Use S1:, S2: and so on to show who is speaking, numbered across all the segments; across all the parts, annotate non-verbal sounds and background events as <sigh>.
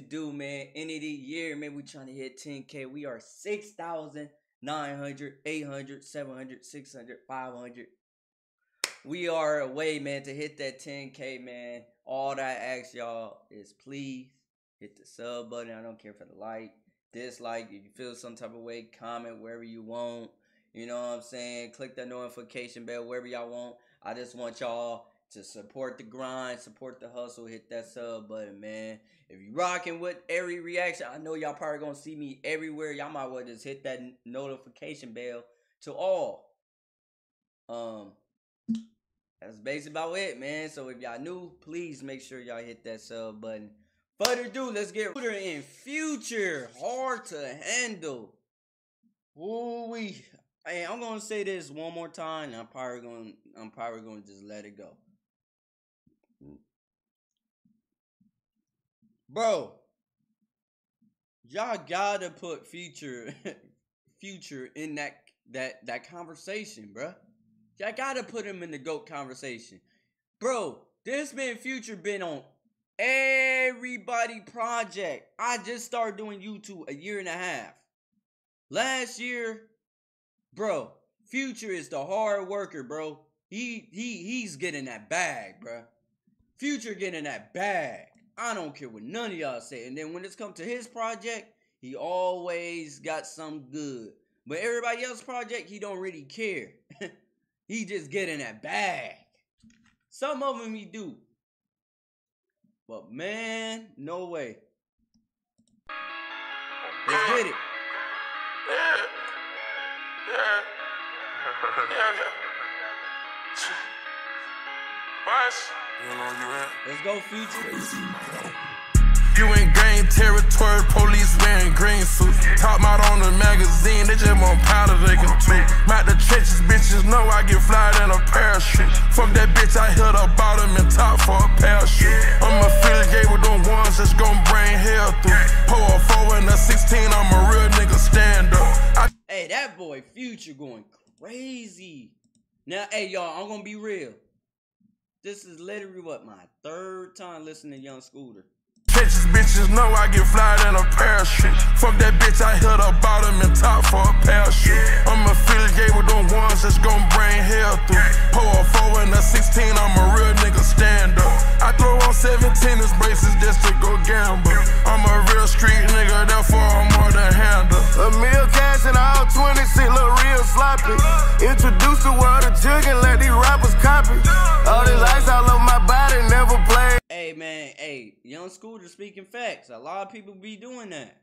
S1: to do, man. End of the year, man, we trying to hit 10K. We are 6,900, 800, 700, 600, 500. We are away, man, to hit that 10K, man. All that I ask y'all is please hit the sub button. I don't care for the like, dislike. If you feel some type of way, comment wherever you want. You know what I'm saying? Click that notification bell wherever y'all want. I just want y'all to support the grind, support the hustle, hit that sub button, man. If you rocking with every reaction, I know y'all probably gonna see me everywhere. Y'all might well just hit that notification bell to all. Um, that's basically about it, man. So if y'all new, please make sure y'all hit that sub button. Further ado, let's get Future in future. Hard to handle. Ooh we Hey, I'm gonna say this one more time. I'm probably gonna I'm probably gonna just let it go. Mm. Bro, y'all gotta put future <laughs> future in that that that conversation, bro. Y'all gotta put him in the GOAT conversation. Bro, this man future been on everybody project. I just started doing YouTube a year and a half. Last year, bro, Future is the hard worker, bro. He he he's getting that bag, bro. Future getting that bag. I don't care what none of y'all say. And then when it's come to his project, he always got some good. But everybody else project, he don't really care. <laughs> he just getting that bag. Some of them he do. But man, no way. Let's get it.
S2: Yeah. Yeah. Yeah. Boss. You know you at?
S1: Let's go, Future.
S2: You in gang territory, police wearing green suits. Top out on the magazine, they just want powder they can tweet. Out the trenches, bitches know I get fly in a parachute. Fuck that bitch, I hit her bottom and top for a parachute. I'm affiliated with them ones that's gon' bring hell through. Pull a 4 and a 16, I'm a real nigga stand up. I
S1: Hey, that boy Future going crazy. Now, hey, y'all, I'm gonna be real. This is literally what my third time listening to Young Scooter.
S2: Trenches, bitches know I get fly in a parachute. Fuck that bitch, I hit her bottom and top for a parachute. I'm affiliated with them ones that's gon' bring hell through. Pull a 4 and a 16, I'm a
S1: hey, Young Scooter speaking facts. A lot of people be doing that.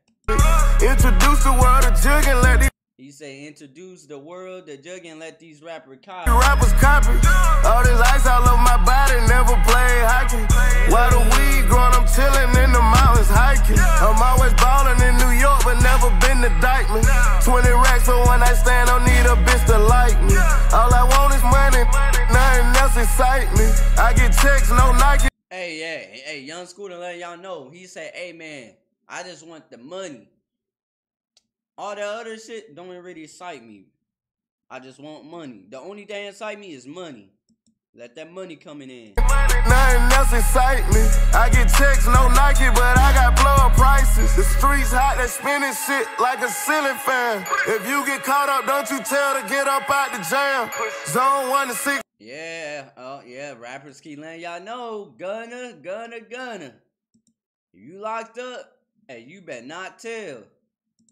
S3: Introduce the world to jug and let these
S1: He say introduce the world to jug and let these rappers copy.
S3: rappers copy. All these lights all over my body, never play hockey. While the weed growing, I'm chilling in the mountains hiking. I'm always ballin' in New York, but never been to Dyckman. 20 racks for one night stand, don't need a bitch to like me. All I want is money, nothing else excite me. I get checks, no Nike.
S1: Hey, yeah, hey, Young let y'all know. He said, hey, man, I just want the money. All the other shit don't really excite me. I just want money. The only thing excite me is money. Let that money coming in.
S3: Nothing else excite me. I get checks, no Nike, but I got blow. The streets hot, they spinning shit like a ceiling fan. If you get caught up, don't you tell to get up out the jam. Zone one to six.
S1: Yeah, oh yeah, rappers keep letting y'all know. Gunner, gunner, gunner. If you locked up, hey, you better not tell.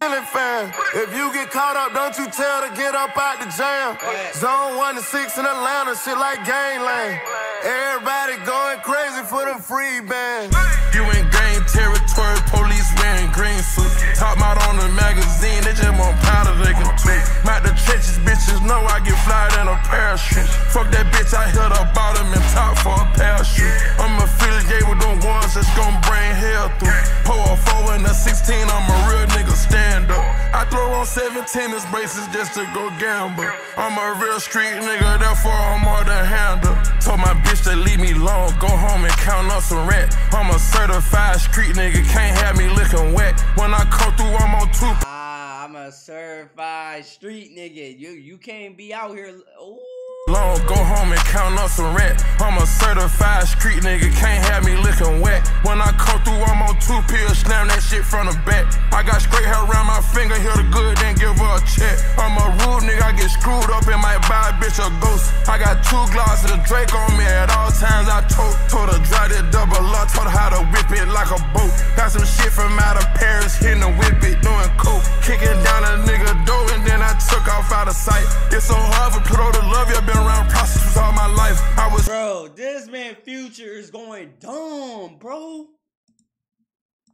S3: Ceiling fan. If you get caught up, don't you tell to get up out the jam.
S1: Right.
S3: Zone one to six in Atlanta, shit like gangland. Everybody going crazy for them free bands.
S2: You in gang territory, police wearing green suits. Top out on the magazine, they just want powder they can tweet. Out the trenches, bitches know I get fly in a parachute. Fuck that bitch, I hit her bottom and top for a parachute. On 17 tennis braces just to go gamble. I'm a real street nigga, therefore I'm more than handle. Told my bitch to leave me alone, go home and count up some rent. I'm a certified street nigga, can't have me looking wet. When I come through, I'm on two.
S1: Ah, I'm a certified street nigga. You you can't be out here. Ooh.
S2: Long, go home and count up some rent. I'm a certified street nigga, can't have me looking wet. When I come through, I'm on two pills, slam that shit from the back. I got straight hair around my finger, hear the good, then give her a check. I'm a rude nigga, I get screwed up and might buy a bitch a ghost. I got two glasses of Drake on me at all times. I told, told her drive that double up, told her how to whip it like a boat. Got some shit from out of Paris, hitting the whip it, doing coke. Kicking down a nigga door, and then I took off out of sight. It's so hard for Pluto to love you, been around prostitutes all my life. I was.
S1: Bro, this man Future is going dumb, bro.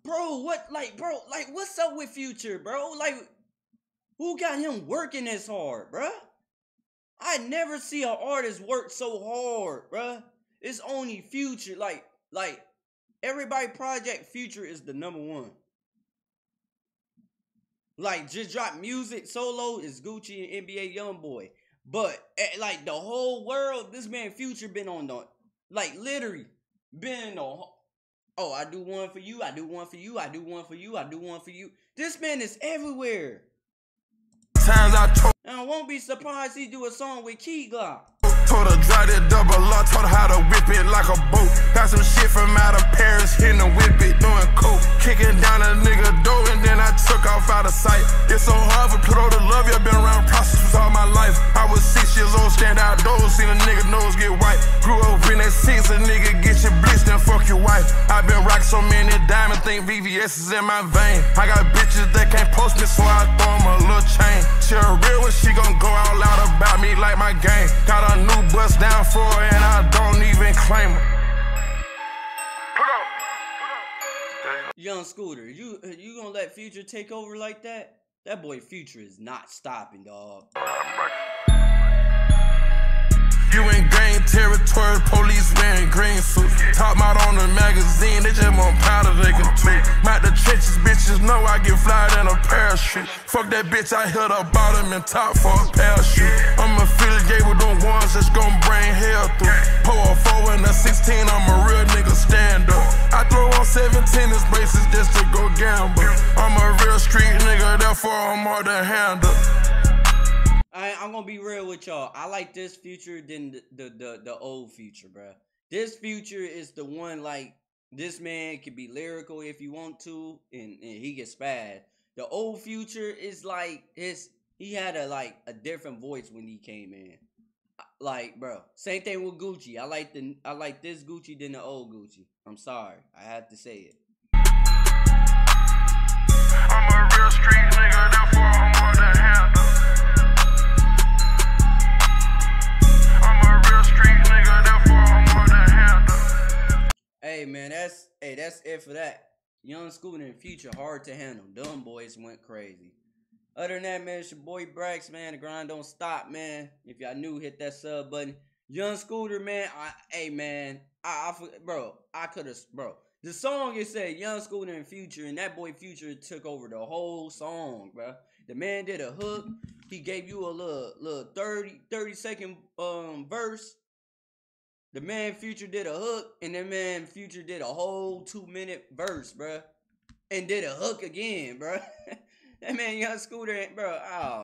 S1: Bro, what, like, bro, like, what's up with Future, bro? Like, who got him working this hard, bruh? I never see an artist work so hard, bruh. It's only Future, like, like, everybody project Future is the number one. Like, just drop music solo is Gucci and NBA YoungBoy. But eh, like the whole world, this man Future been on the like literally been on. Oh, I do one for you. I do one for you. I do one for you. I do one for you. This man is everywhere.
S2: Times I told.
S1: And I won't be surprised he do a song with Key Glock.
S2: Told her drive that double up, told her how to whip it like a boat. Got some shit from out of Paris, hitting the whip it, doing coke. Kicking down a nigga door, and then I took off out of sight. It's so seen a nigga nose get white. Grew up in that six, a nigga get you blitzed and fuck your wife. i been rocking so many diamonds, think VVS is in my vein. I got bitches that can't post me, so I throw them a little chain. She a real one, she gon' go all out about me like my game. Got a new bust down for her and I don't even claim her.
S1: Young Scooter, you you gonna let Future take over like that? That boy Future is not stopping, dog.
S2: Gang police wearing green suits. Top out on the magazine, they just want powder they can tweet. Out the trenches, bitches know I get flyed in a parachute. Fuck that bitch, I hit her bottom and top for a parachute. I'm affiliated with them ones that's gon' bring hell through. Pull a 4 and a 16, I'm a real nigga stand up. I throw on 17 tennis braces just to go gamble. I'm a real street nigga, therefore I'm hard to handle.
S1: With y'all. I like this future than the the, the, the old future, bruh. This future is the one like this man can be lyrical if you want to, and, and he gets bad. The old future is like his he had a like a different voice when he came in. Like, bro, same thing with Gucci. I like the I like this Gucci than the old Gucci. I'm sorry, I have to say it.
S2: I'm a real street nigga, therefore I'm.
S1: Hey man, that's hey, that's it for that. Young Scooter and Future hard to handle. Dumb boys went crazy. Other than that, man, it's your boy Brax, man. The grind don't stop, man. If y'all new, hit that sub button. Young Scooter, man. I, hey, man. I, I bro, I could have, bro. The song it said Young Scooter and Future, and that boy Future took over the whole song, bro. The man did a hook. He gave you a little, little 30, 30 second um verse the man Future did a hook, and the man Future did a whole two minute verse, bruh. And did a hook again, bruh. <laughs> that man Young Scooter, bruh. Oh